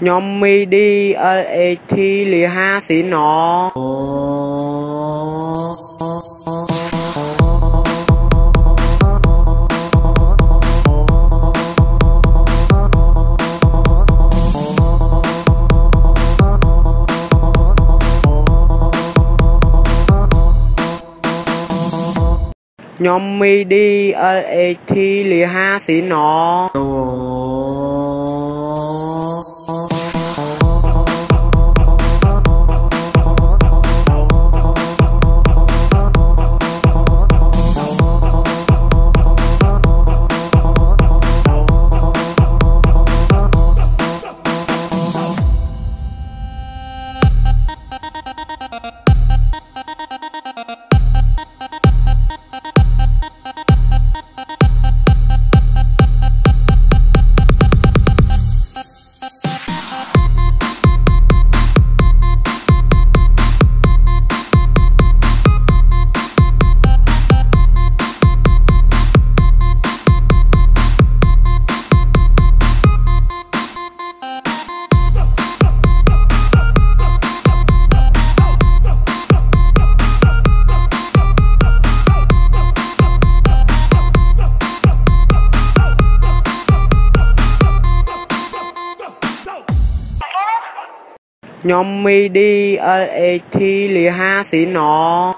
nhóm mi đi ở ê e, thi, lì, ha, xí, nó. Nhóm mi đi ở ê e, thi, lì, ha, xí, nó. Nhóm mi đi ở ê thi lì ha xí nó.